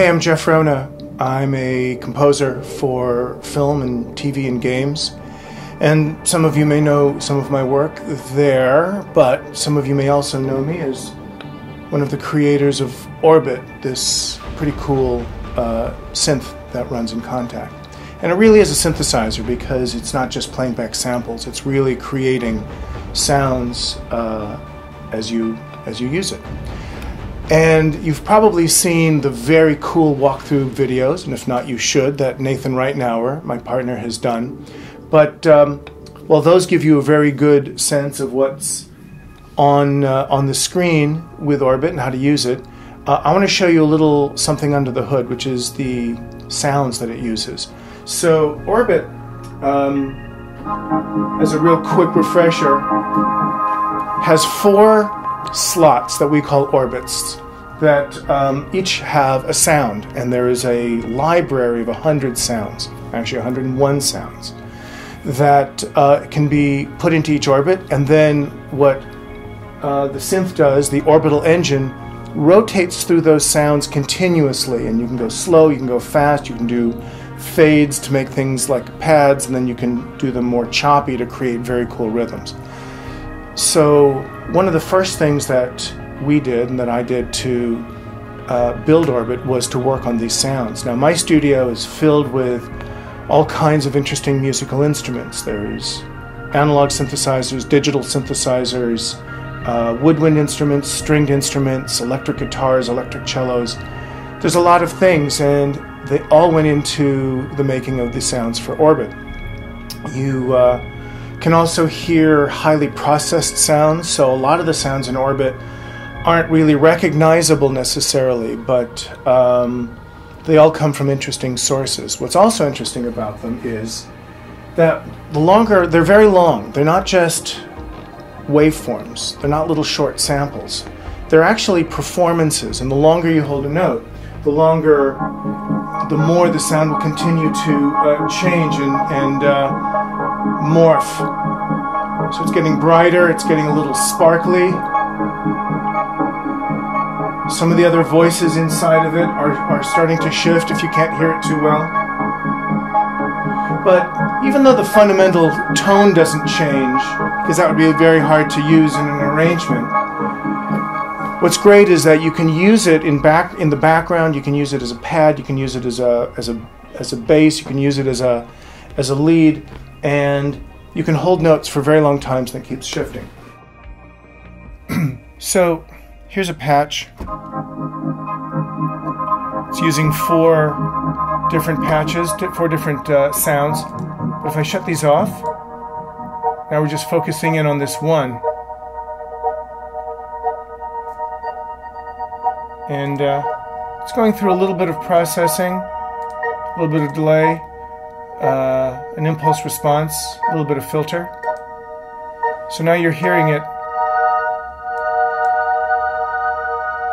Hey, I'm Jeff Rona. I'm a composer for film and TV and games. And some of you may know some of my work there, but some of you may also know me as one of the creators of Orbit, this pretty cool uh, synth that runs in Kontakt. And it really is a synthesizer because it's not just playing back samples, it's really creating sounds uh, as, you, as you use it. And you've probably seen the very cool walkthrough videos, and if not, you should, that Nathan Rightnour, my partner, has done. But um, well, those give you a very good sense of what's on uh, on the screen with Orbit and how to use it. Uh, I want to show you a little something under the hood, which is the sounds that it uses. So Orbit, um, as a real quick refresher, has four slots that we call orbits that um, each have a sound, and there is a library of 100 sounds, actually 101 sounds, that uh, can be put into each orbit, and then what uh, the synth does, the orbital engine, rotates through those sounds continuously, and you can go slow, you can go fast, you can do fades to make things like pads, and then you can do them more choppy to create very cool rhythms. So, one of the first things that we did and that I did to uh, build Orbit was to work on these sounds. Now, my studio is filled with all kinds of interesting musical instruments. There's analog synthesizers, digital synthesizers, uh, woodwind instruments, stringed instruments, electric guitars, electric cellos. There's a lot of things, and they all went into the making of the sounds for Orbit. You uh, can also hear highly processed sounds, so a lot of the sounds in Orbit aren't really recognizable necessarily, but um, they all come from interesting sources. What's also interesting about them is that the longer, they're very long. They're not just waveforms, they're not little short samples. They're actually performances, and the longer you hold a note, the longer, the more the sound will continue to uh, change and, and uh, morph. So it's getting brighter, it's getting a little sparkly. Some of the other voices inside of it are, are starting to shift if you can't hear it too well. But even though the fundamental tone doesn't change, because that would be very hard to use in an arrangement, what's great is that you can use it in back in the background. You can use it as a pad. You can use it as a as a as a bass. You can use it as a as a lead, and you can hold notes for very long times and it keeps shifting. so Here's a patch. It's using four different patches, four different uh, sounds. But if I shut these off, now we're just focusing in on this one. And uh, it's going through a little bit of processing, a little bit of delay, uh, an impulse response, a little bit of filter. So now you're hearing it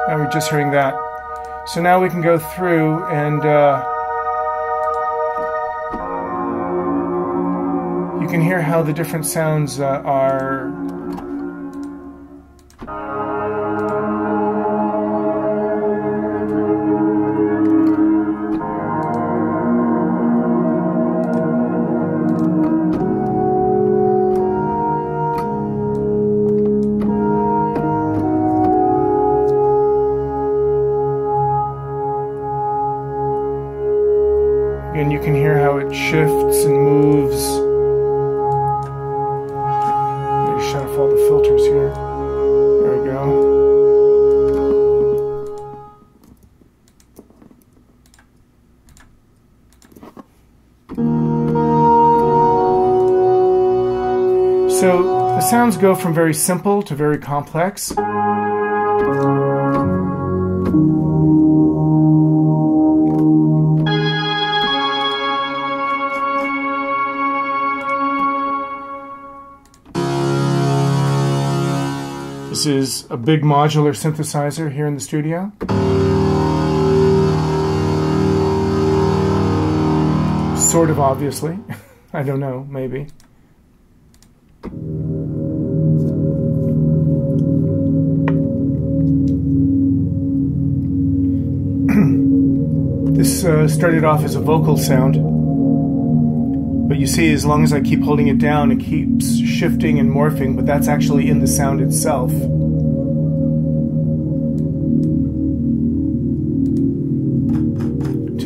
Now we're just hearing that. So now we can go through and uh, you can hear how the different sounds uh, are shifts and moves. Me shut off all the filters here. There we go. So the sounds go from very simple to very complex. Is a big modular synthesizer here in the studio. Sort of obviously. I don't know, maybe. This uh, started off as a vocal sound. But you see, as long as I keep holding it down, it keeps shifting and morphing, but that's actually in the sound itself.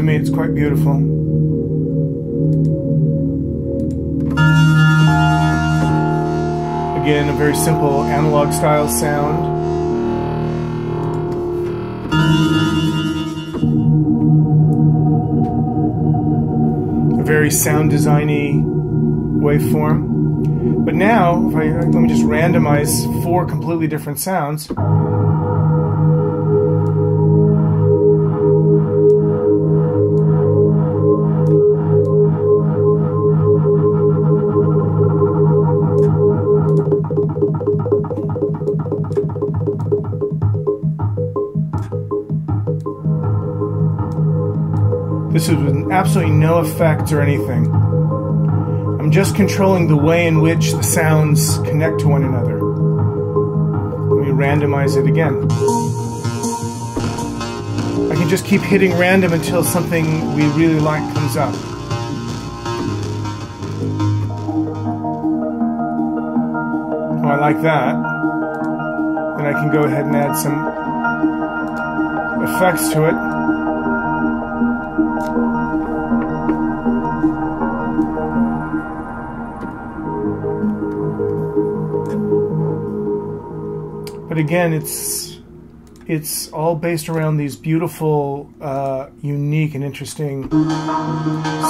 To me, it's quite beautiful. Again, a very simple analog style sound. A very sound designy waveform. But now, I let me just randomize four completely different sounds. Absolutely no effect or anything. I'm just controlling the way in which the sounds connect to one another. Let me randomize it again. I can just keep hitting random until something we really like comes up. Oh, I like that. Then I can go ahead and add some effects to it. But again, it's it's all based around these beautiful, uh, unique, and interesting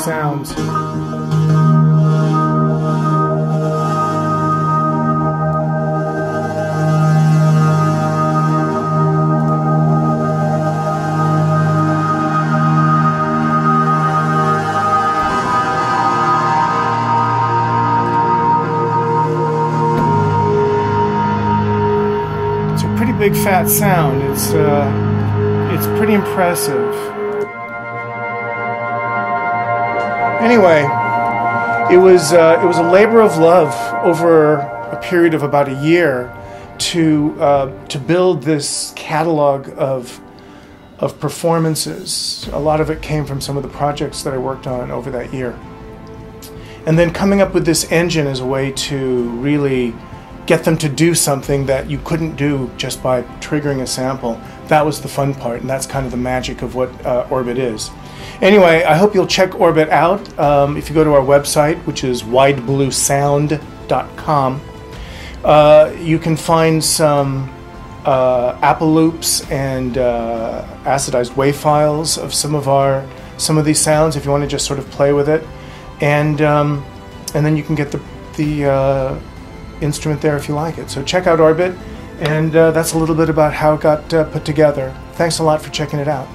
sounds. Big fat sound. It's uh, it's pretty impressive. Anyway, it was uh, it was a labor of love over a period of about a year to uh, to build this catalog of of performances. A lot of it came from some of the projects that I worked on over that year. And then coming up with this engine as a way to really get them to do something that you couldn't do just by triggering a sample. That was the fun part, and that's kind of the magic of what uh, Orbit is. Anyway, I hope you'll check Orbit out. Um, if you go to our website, which is widebluesound.com, uh, you can find some uh, Apple loops and uh, acidized wave files of some of our some of these sounds if you want to just sort of play with it, and um, and then you can get the the uh, instrument there if you like it. So check out Orbit, and uh, that's a little bit about how it got uh, put together. Thanks a lot for checking it out.